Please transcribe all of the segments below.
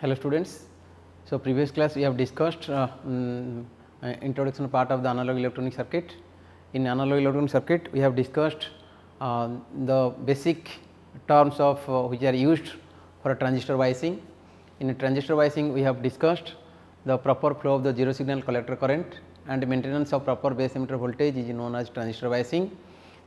Hello students. So, previous class we have discussed uh, um, introduction part of the analog electronic circuit. In analog electronic circuit we have discussed uh, the basic terms of uh, which are used for a transistor biasing. In a transistor biasing we have discussed the proper flow of the zero signal collector current and maintenance of proper base emitter voltage is known as transistor biasing.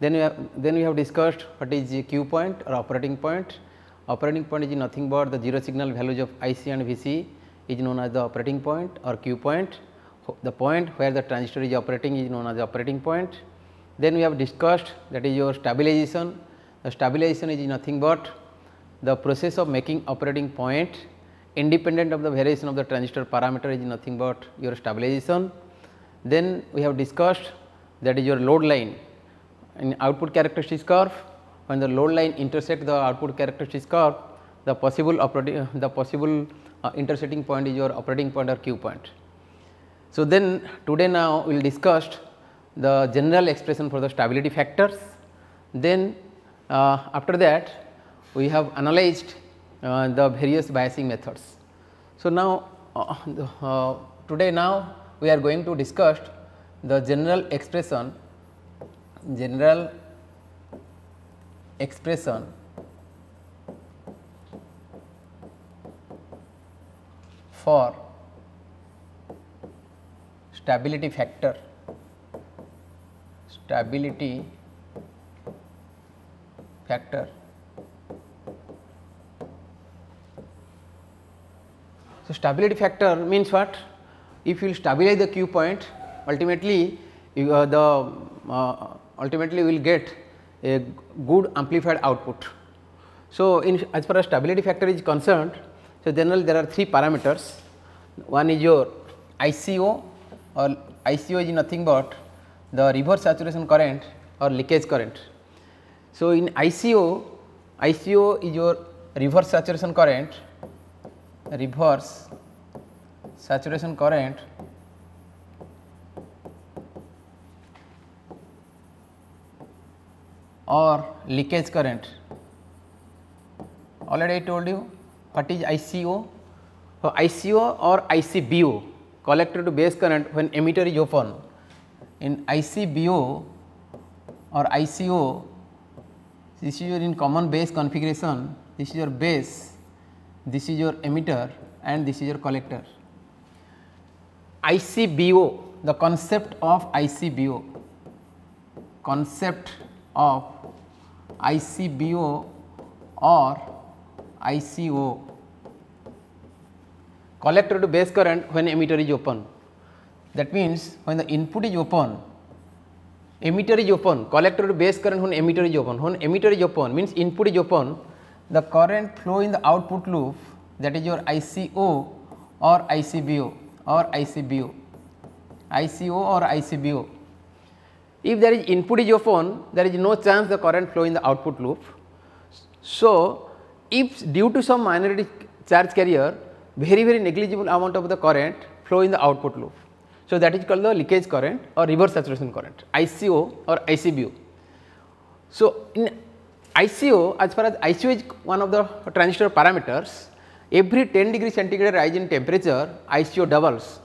Then we have then we have discussed what is the Q point or operating point. Operating point is nothing but the zero signal values of IC and VC is known as the operating point or Q point. The point where the transistor is operating is known as the operating point. Then we have discussed that is your stabilization. The stabilization is nothing but the process of making operating point independent of the variation of the transistor parameter is nothing but your stabilization. Then we have discussed that is your load line in output characteristics curve when the load line intersect the output characteristics curve the possible operating the possible uh, intersecting point is your operating point or Q point. So, then today now we will discuss the general expression for the stability factors then uh, after that we have analyzed uh, the various biasing methods. So, now uh, today now we are going to discuss the general expression general expression. For stability factor. Stability factor. So, stability factor means what? If you stabilize the Q point ultimately you, uh, the uh, ultimately we will get a good amplified output. So, in as far as stability factor is concerned, so generally there are three parameters. One is your ICO or ICO is nothing but the reverse saturation current or leakage current. So, in ICO, ICO is your reverse saturation current reverse saturation current or leakage current. Already I told you what is ICO. So, ICO or ICBO collector to base current when emitter is open. In ICBO or ICO this is your in common base configuration this is your base this is your emitter and this is your collector. ICBO the concept of ICBO concept of ICBO or ICO collector to base current when emitter is open. That means, when the input is open emitter is open collector to base current when emitter is open when emitter is open means input is open the current flow in the output loop that is your ICO or ICBO or ICBO ICO or ICBO if there is input is open, there is no chance the current flow in the output loop. So, if due to some minority charge carrier, very very negligible amount of the current flow in the output loop. So, that is called the leakage current or reverse saturation current ICO or ICBO. So, in ICO as far as ICO is one of the transistor parameters, every 10 degree centigrade rise in temperature ICO doubles,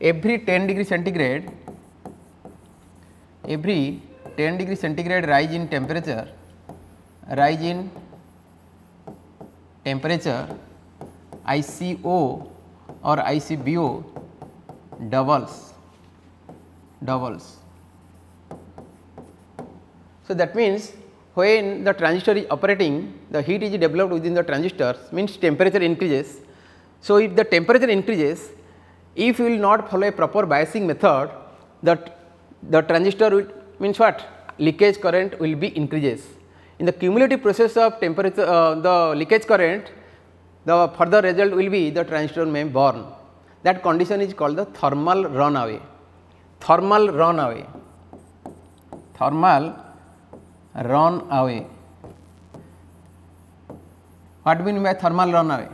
every 10 degree centigrade every 10 degree centigrade rise in temperature rise in temperature ICO or ICBO doubles doubles. So, that means when the transistor is operating the heat is developed within the transistors means temperature increases. So, if the temperature increases if you will not follow a proper biasing method that the transistor will means what? Leakage current will be increases. In the cumulative process of temperature uh, the leakage current the further result will be the transistor may burn. That condition is called the thermal runaway. Thermal runaway. Thermal runaway. What mean by thermal runaway?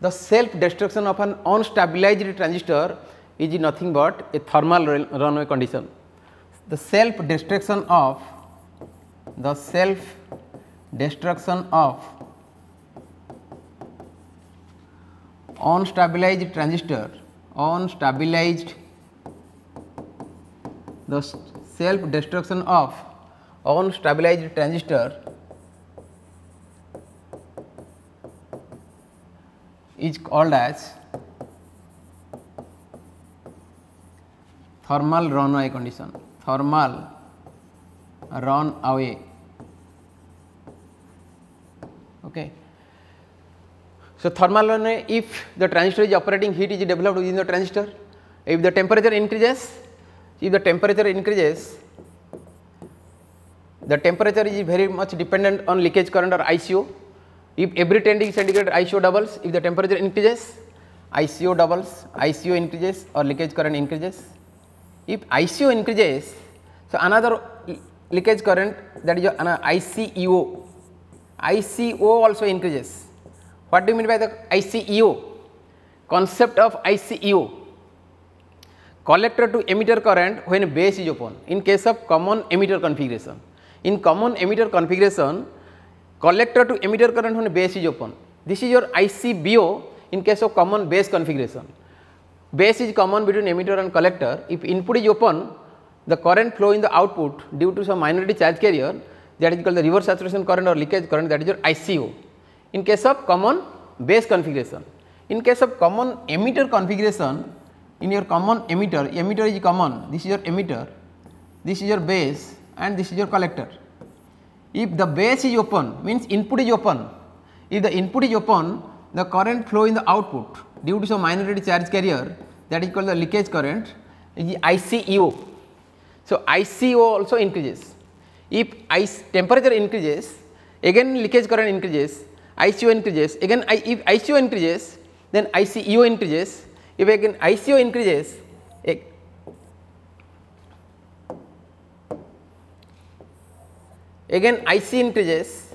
The self destruction of an unstabilized transistor is nothing but a thermal runaway condition. The self destruction of the self destruction of on stabilized transistor on stabilized the self destruction of on stabilized transistor is called as thermal runaway condition thermal runaway okay so thermal run if the transistor is operating heat is developed with in the transistor if the temperature increases if the temperature increases the temperature is very much dependent on leakage current और ICO if every ten degree centigrade ICO doubles if the temperature increases ICO doubles ICO increases और leakage current increases If ICO increases, so another leakage current that is an ICEO, ICO also increases. What do you mean by the ICEO? Concept of ICEO, collector to emitter current when base is open in case of common emitter configuration. In common emitter configuration, collector to emitter current when base is open. This is your ICBO in case of common base configuration. Base is common between emitter and collector. If input is open, the current flow in the output due to some minority charge carrier that is called the reverse saturation current or leakage current that is your ICO. In case of common base configuration. In case of common emitter configuration, in your common emitter, emitter is common, this is your emitter, this is your base and this is your collector. If the base is open means input is open, if the input is open the current flow in the output due to some minority charge carrier that is called the leakage current ICEO. So, ICO also increases. If ice temperature increases again leakage current increases, ICO increases again I, if ICO increases then ICEO increases, if again ICO increases eh, again IC increases,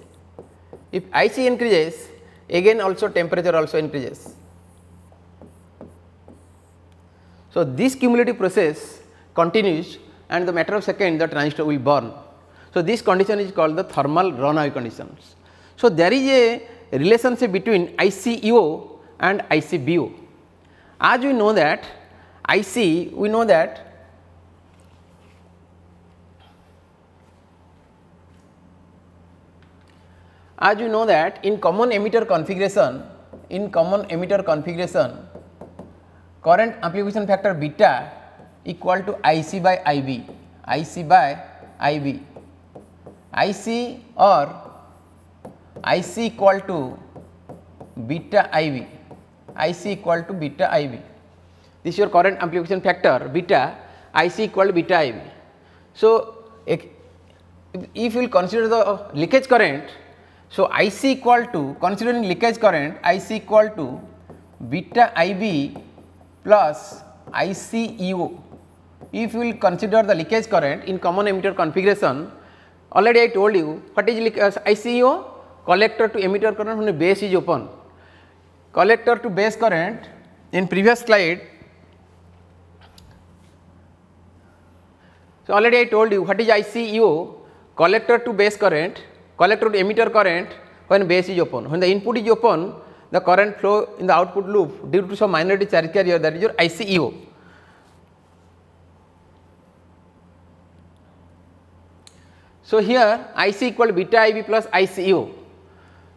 if IC increases again also temperature also increases. So, this cumulative process continues and the matter of second the transistor will burn. So, this condition is called the thermal runaway conditions. So, there is a relationship between ICEO and ICBO. As we know that IC we know that As you know that in common emitter configuration, in common emitter configuration, current amplification factor beta equal to IC by IB, IC by IB, IC or IC equal to beta IB, IC equal to beta IB. This is your current amplification factor beta, IC equal to beta IB. So, if you will consider the leakage current so, IC equal to considering leakage current IC equal to beta IB plus ICEO. If you will consider the leakage current in common emitter configuration, already I told you what is uh, ICEO? Collector to emitter current when the base is open. Collector to base current in previous slide. So, already I told you what is ICEO? Collector to base current collector to emitter current when base is open. When the input is open, the current flow in the output loop due to some minority charge carrier that is your ICEO. So, here IC equal to beta IB plus ICEO.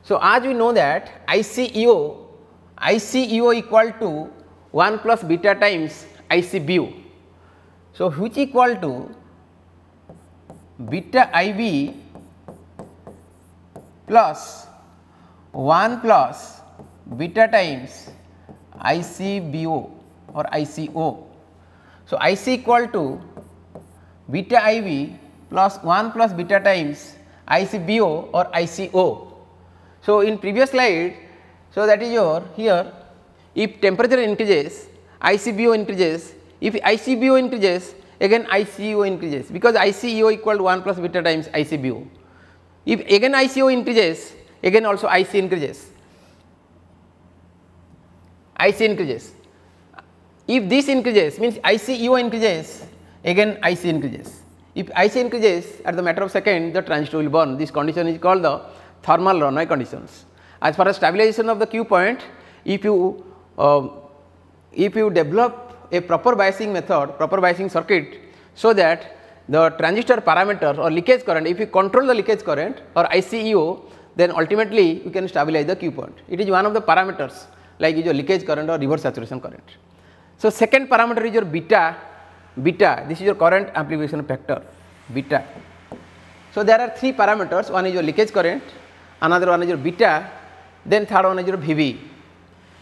So, as we know that ICEO, ICEO equal to 1 plus beta times ICBO. So, which equal to beta IB plus 1 plus beta times ICBO or ICO. So, IC equal to beta IB plus 1 plus beta times ICBO or ICO. So, in previous slide, so that is your here if temperature increases ICBO increases, if ICBO increases again ICO increases because ICEO equal to 1 plus beta times ICBO. If again ICO increases, again also IC increases, IC increases. If this increases means ICEO increases, again IC increases. If IC increases at the matter of second, the transistor will burn. This condition is called the thermal runaway conditions. As far as stabilization of the Q point, if you uh, if you develop a proper biasing method, proper biasing circuit so that the transistor parameter or leakage current, if you control the leakage current or ICEO, then ultimately you can stabilize the Q point. It is one of the parameters like your leakage current or reverse saturation current. So, second parameter is your beta, beta, this is your current amplification factor, beta. So, there are three parameters, one is your leakage current, another one is your beta, then third one is your VB.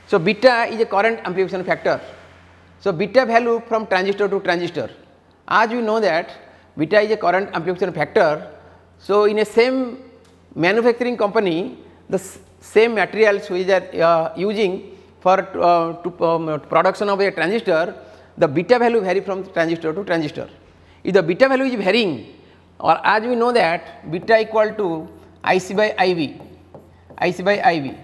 So, beta is a current amplification factor. So, beta value from transistor to transistor. As we know that beta is a current amplification factor. So, in a same manufacturing company the same materials which are uh, using for uh, to, um, production of a transistor the beta value vary from transistor to transistor. If the beta value is varying or as we know that beta equal to IC by IV, IC by IV.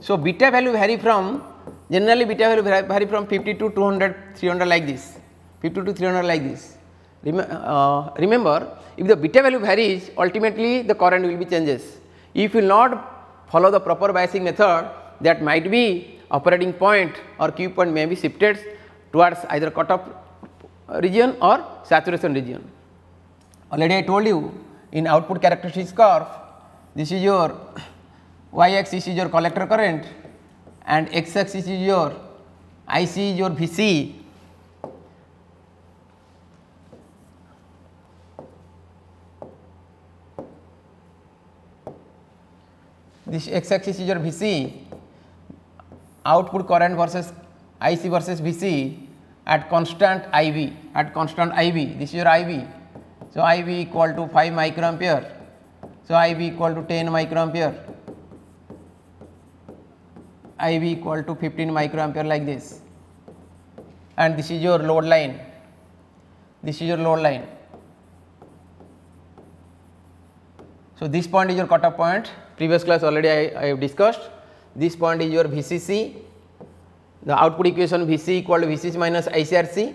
So, beta value vary from generally beta value vary from 50 to 200, 300 like this, 50 to 300 like this. Rem uh, remember if the beta value varies ultimately the current will be changes. If you not follow the proper biasing method that might be operating point or Q point may be shifted towards either cutoff region or saturation region. Already I told you in output characteristics curve this is your y axis is your collector current and x axis is your IC is your VC this x axis is your Vc output current versus IC versus Vc at constant IV at constant IV this is your IV. So, IV equal to 5 microampere. So, IV equal to 10 microampere IV equal to 15 microampere like this and this is your load line this is your load line. So, this point is your cutoff point. Previous class already I, I have discussed. This point is your VCC the output equation VC equal to VCC minus ICRC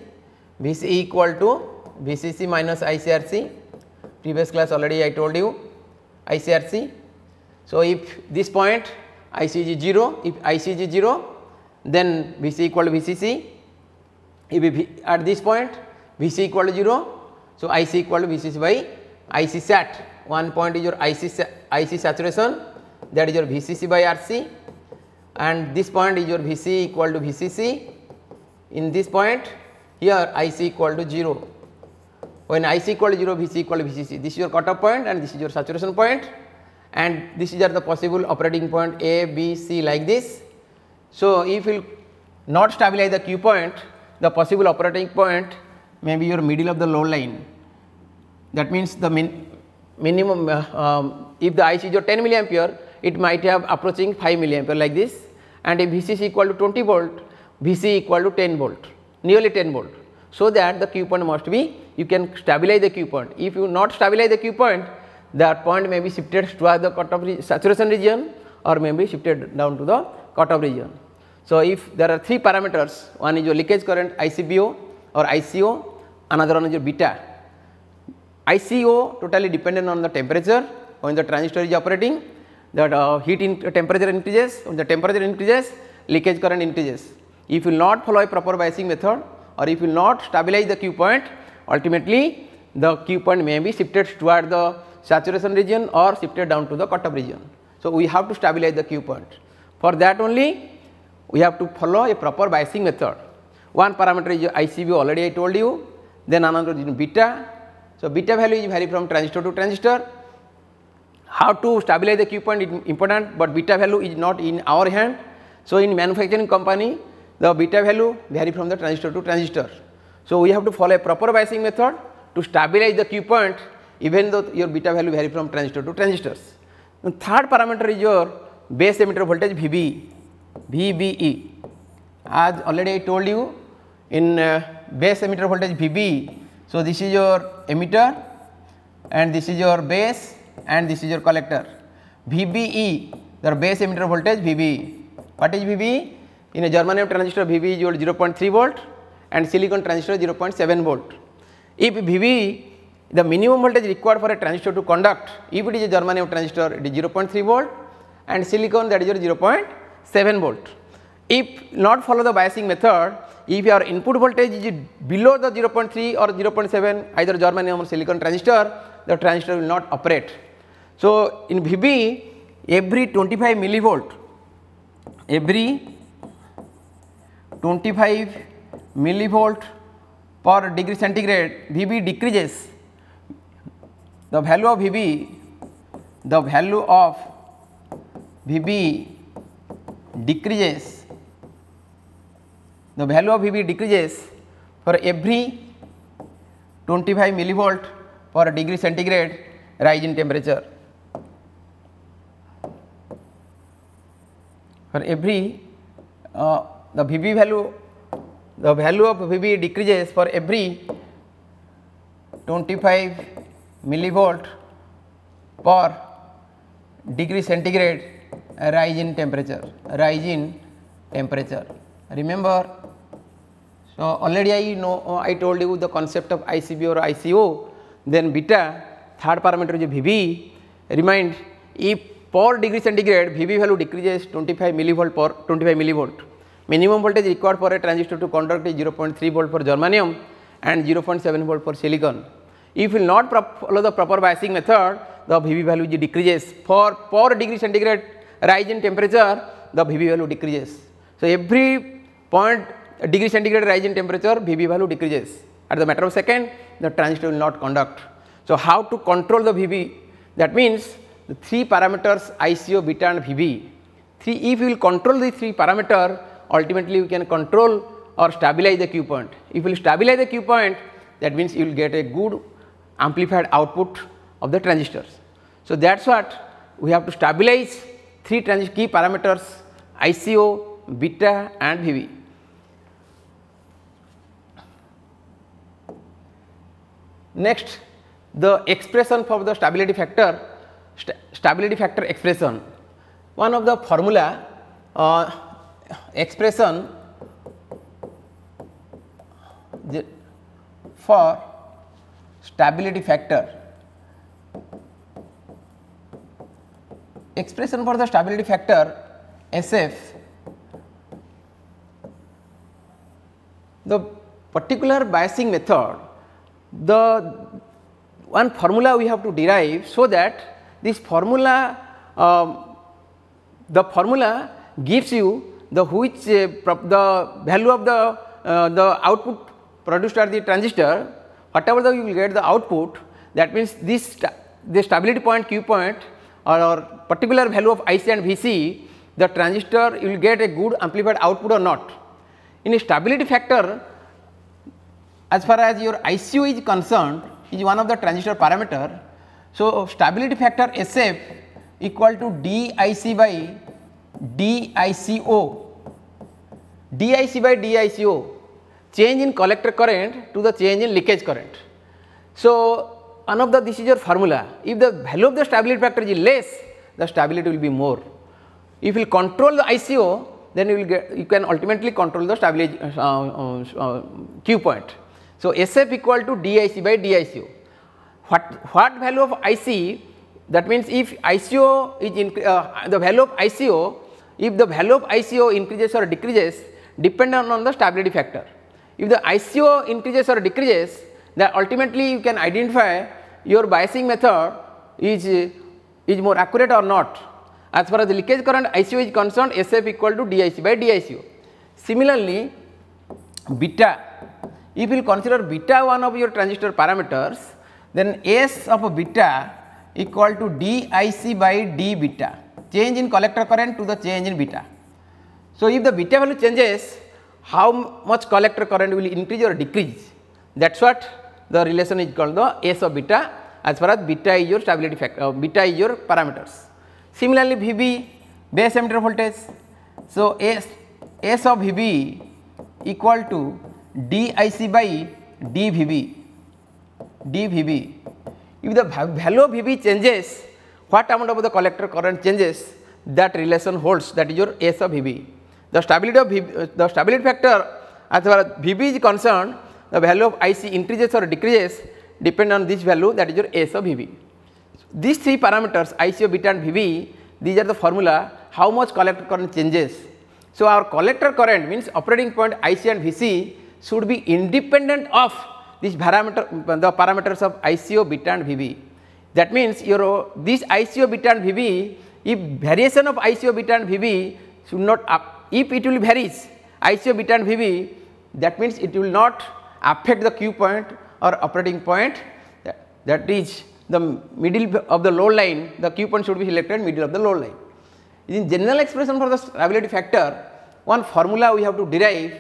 VC equal to VCC minus ICRC previous class already I told you. ICRC. So, if this point IC is 0 if IC is 0 then VC equal to VCC if at this point VC equal to 0. So, IC equal to VCC by IC sat one point is your IC, IC saturation that is your VCC by RC and this point is your Vc equal to Vcc. In this point here Ic equal to 0. When Ic equal to 0 Vc equal to Vcc this is your cutoff point and this is your saturation point and this is the possible operating point A, B, C like this. So, if you not stabilize the Q point the possible operating point may be your middle of the load line that means the min minimum uh, um, if the IC is 10 milliampere it might have approaching 5 milliampere like this and if VCC equal to 20 volt, VC equal to 10 volt, nearly 10 volt. So, that the Q point must be you can stabilize the Q point. If you not stabilize the Q point, that point may be shifted towards the cutoff saturation region or may be shifted down to the cutoff region. So, if there are three parameters, one is your leakage current ICBO or ICO, another one is your beta. ICO totally dependent on the temperature when the transistor is operating that uh, heat in temperature increases, when the temperature increases leakage current increases. If you will not follow a proper biasing method or if you will not stabilize the Q point ultimately the Q point may be shifted toward the saturation region or shifted down to the cutoff region. So, we have to stabilize the Q point. For that only we have to follow a proper biasing method. One parameter is ICB already I told you, then another is beta. So, beta value is vary from transistor to transistor how to stabilize the Q point is important, but beta value is not in our hand. So, in manufacturing company the beta value vary from the transistor to transistor. So, we have to follow a proper biasing method to stabilize the Q point even though your beta value vary from transistor to transistors. The third parameter is your base emitter voltage VB, VBE. As already I told you in uh, base emitter voltage VB. So, this is your emitter and this is your base and this is your collector. VBE the base emitter voltage VBE. What is VBE? In a germanium transistor VBE is your 0.3 volt and silicon transistor 0.7 volt. If VBE the minimum voltage required for a transistor to conduct if it is a germanium transistor it is 0.3 volt and silicon that is your 0.7 volt. If not follow the biasing method, if your input voltage is below the 0.3 or 0.7 either germanium or silicon transistor, the transistor will not operate. So, in VB every 25 millivolt, every 25 millivolt per degree centigrade VB decreases the value of VB the value of VB decreases the value of VB decreases for every twenty five millivolt per degree centigrade rise in temperature for every the V value the value of VB decreases for every twenty five millivolt per degree centigrade rise in temperature rise in temperature remember so already i know i told you the concept of icb or ico then beta third parameter is vb remind if per degree centigrade vb value decreases 25 millivolt per 25 millivolt minimum voltage required for a transistor to conduct is 0.3 volt for germanium and 0.7 volt for silicon if will not follow the proper biasing method, the VB value decreases for per degree centigrade rise in temperature, the VB value decreases. So, every point degree centigrade rise in temperature, VB value decreases. At the matter of second, the transistor will not conduct. So, how to control the VB? That means the three parameters ICO, beta and VB. Three, if you will control these three parameter, ultimately you can control or stabilize the Q point. If you will stabilize the Q point, that means you will get a good amplified output of the transistors. So, that is what we have to stabilize three key parameters ICO, beta and VB. Next the expression for the stability factor, st stability factor expression. One of the formula uh, expression for stability factor. Expression for the stability factor SF, the particular biasing method, the one formula we have to derive so that this formula, um, the formula gives you the which uh, the value of the uh, the output produced at the transistor whatever the you will get the output that means this the stability point q point or, or particular value of IC and VC the transistor you will get a good amplified output or not. In a stability factor as far as your ICO is concerned is one of the transistor parameter. So, stability factor SF equal to DIC by DICO, DIC by DICO change in collector current to the change in leakage current. So, the this is your formula if the value of the stability factor is less the stability will be more. If you control the ICO then you will get you can ultimately control the stability uh, uh, uh, Q point. So, SF equal to DIC by DICO. What, what value of IC that means if ICO is in, uh, the value of ICO if the value of ICO increases or decreases depend on the stability factor. If the ICO increases or decreases, then ultimately you can identify your biasing method is, is more accurate or not. As far as the leakage current ICO is concerned, SF equal to DIC by DICO. Similarly, beta, if you consider beta one of your transistor parameters, then S of beta equal to DIC by D beta, change in collector current to the change in beta. So, if the beta value changes, how much collector current will increase or decrease that is what the relation is called the S of beta as far as beta is your stability factor uh, beta is your parameters. Similarly, VB base emitter voltage. So, S, S of VB equal to DIC by DVB, DVB. If the value of VB changes, what amount of the collector current changes that relation holds that is your S of VB the stability of VB, the stability factor as far as VB is concerned the value of IC increases or decreases depend on this value that is your S of VB. These three parameters ICO, beta and VB these are the formula how much collector current changes. So, our collector current means operating point IC and VC should be independent of this parameter the parameters of ICO, beta and VB. That means your this ICO, beta and VB if variation of ICO, beta and VB should not up, if it will varies ICO, beta and VB that means it will not affect the Q point or operating point that, that is the middle of the load line the Q point should be selected middle of the load line. In general expression for the stability factor one formula we have to derive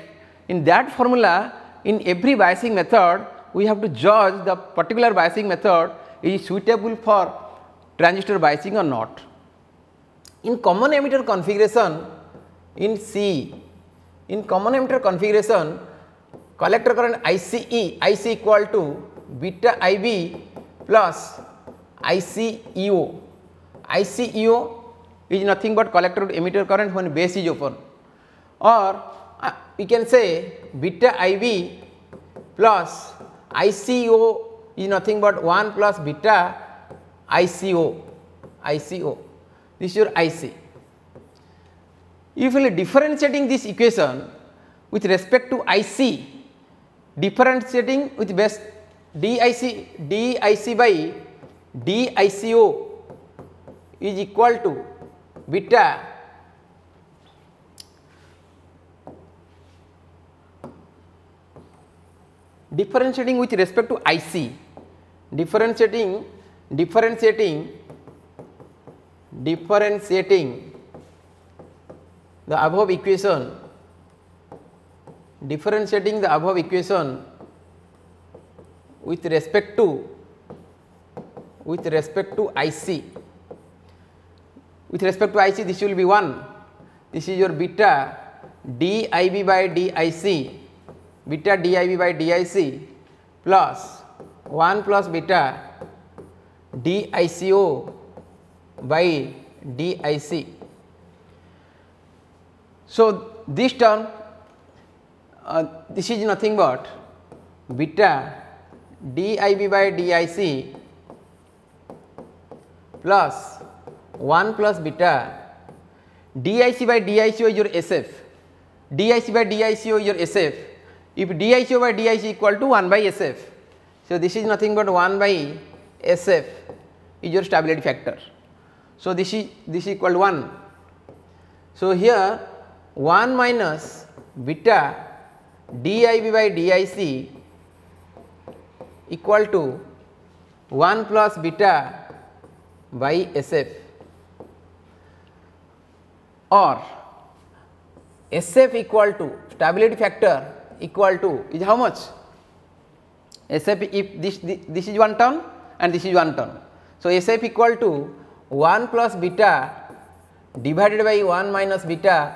in that formula in every biasing method we have to judge the particular biasing method is suitable for transistor biasing or not. In common emitter configuration in C, in common emitter configuration collector current ICE, IC equal to beta IB plus ICEO. ICEO is nothing but collector emitter current when base is open or we can say beta IB plus ICO is nothing but 1 plus beta ICO, ICO. This is your IC. If you differentiating this equation with respect to IC, differentiating with base DIC, DIC by DICO is equal to beta differentiating with respect to IC, differentiating, differentiating, differentiating the above equation, differentiating the above equation with respect to with respect to IC. With respect to IC this will be 1, this is your beta dIB by dIC beta dIB by DIC plus 1 plus beta DICO by DIC. So, this term uh, this is nothing but beta dIB by DIC plus 1 plus beta DIC by DICO is your SF, DIC by DICO is your SF if DICO by DIC equal to 1 by SF. So, this is nothing but 1 by SF is your stability factor. So, this is this is equal to 1. So, here 1 minus beta DIB by DIC equal to 1 plus beta by SF or SF equal to stability factor equal to is how much? SF if this, this, this is one term and this is one term. So, SF equal to 1 plus beta divided by 1 minus beta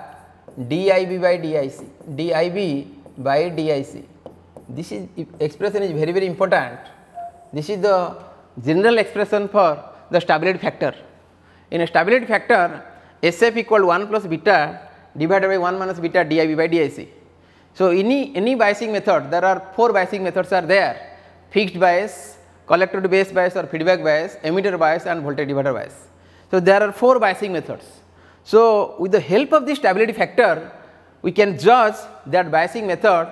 dIB by DIC, dIB by DIC. This is expression is very very important. This is the general expression for the stability factor. In a stability factor SF equal 1 plus beta divided by 1 minus beta dIB by DIC. So, any, any biasing method there are 4 biasing methods are there fixed bias, collector to base bias or feedback bias, emitter bias and voltage divider bias. So, there are 4 biasing methods. So, with the help of the stability factor we can judge that biasing method